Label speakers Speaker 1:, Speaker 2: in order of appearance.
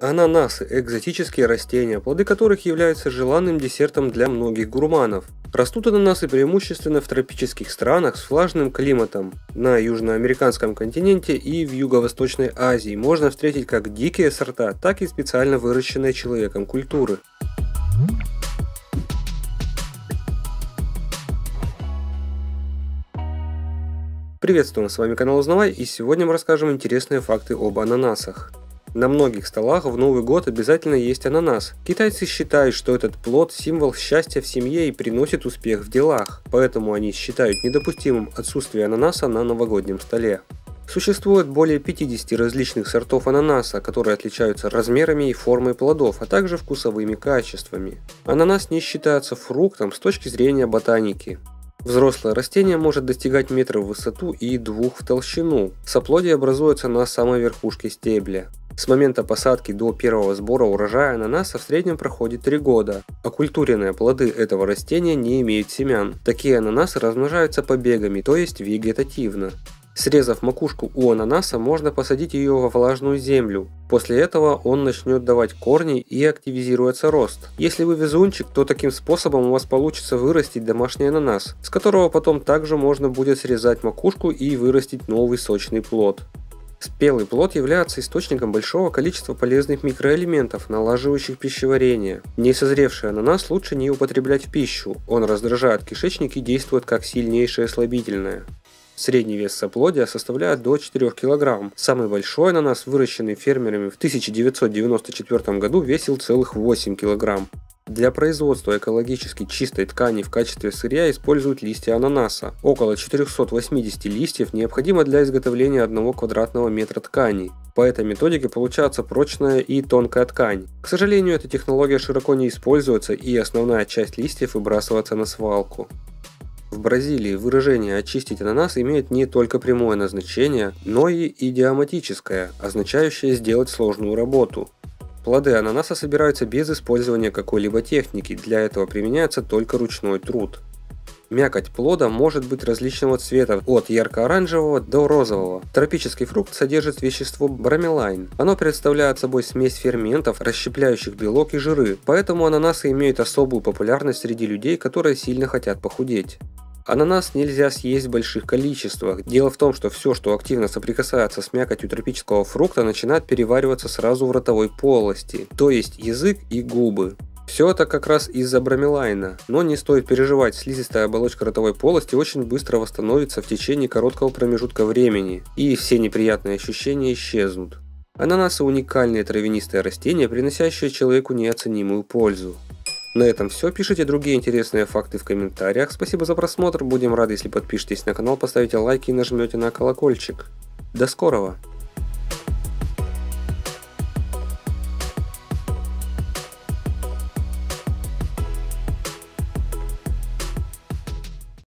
Speaker 1: Ананасы – экзотические растения, плоды которых являются желанным десертом для многих гурманов. Растут ананасы преимущественно в тропических странах с влажным климатом. На южноамериканском континенте и в Юго-Восточной Азии можно встретить как дикие сорта, так и специально выращенные человеком культуры. Приветствую, с вами канал Узнавай и сегодня мы расскажем интересные факты об ананасах. На многих столах в Новый год обязательно есть ананас. Китайцы считают, что этот плод – символ счастья в семье и приносит успех в делах, поэтому они считают недопустимым отсутствие ананаса на новогоднем столе. Существует более 50 различных сортов ананаса, которые отличаются размерами и формой плодов, а также вкусовыми качествами. Ананас не считается фруктом с точки зрения ботаники. Взрослое растение может достигать метра в высоту и двух в толщину. Соплодие образуется на самой верхушке стебля. С момента посадки до первого сбора урожая ананаса в среднем проходит 3 года. Оккультуренные плоды этого растения не имеют семян. Такие ананасы размножаются побегами, то есть вегетативно. Срезав макушку у ананаса, можно посадить ее во влажную землю. После этого он начнет давать корни и активизируется рост. Если вы везунчик, то таким способом у вас получится вырастить домашний ананас, с которого потом также можно будет срезать макушку и вырастить новый сочный плод. Спелый плод является источником большого количества полезных микроэлементов, налаживающих пищеварение. Несозревший ананас лучше не употреблять в пищу, он раздражает кишечник и действует как сильнейшее слабительное. Средний вес соплодия составляет до 4 кг. Самый большой ананас, выращенный фермерами в 1994 году, весил целых 8 кг. Для производства экологически чистой ткани в качестве сырья используют листья ананаса. Около 480 листьев необходимо для изготовления 1 квадратного метра ткани. По этой методике получается прочная и тонкая ткань. К сожалению, эта технология широко не используется и основная часть листьев выбрасывается на свалку. В Бразилии выражение «очистить ананас» имеет не только прямое назначение, но и идиоматическое, означающее сделать сложную работу. Плоды ананаса собираются без использования какой-либо техники, для этого применяется только ручной труд. Мякоть плода может быть различного цвета, от ярко-оранжевого до розового. Тропический фрукт содержит вещество бромелайн. Оно представляет собой смесь ферментов, расщепляющих белок и жиры, поэтому ананасы имеют особую популярность среди людей, которые сильно хотят похудеть. Ананас нельзя съесть в больших количествах. Дело в том, что все, что активно соприкасается с мякотью тропического фрукта, начинает перевариваться сразу в ротовой полости, то есть язык и губы. Все это как раз из-за бромелайна, но не стоит переживать, слизистая оболочка ротовой полости очень быстро восстановится в течение короткого промежутка времени, и все неприятные ощущения исчезнут. Ананасы – уникальные травянистые растения, приносящие человеку неоценимую пользу. На этом все. Пишите другие интересные факты в комментариях. Спасибо за просмотр. Будем рады, если подпишетесь на канал, поставите лайки и нажмете на колокольчик. До скорого!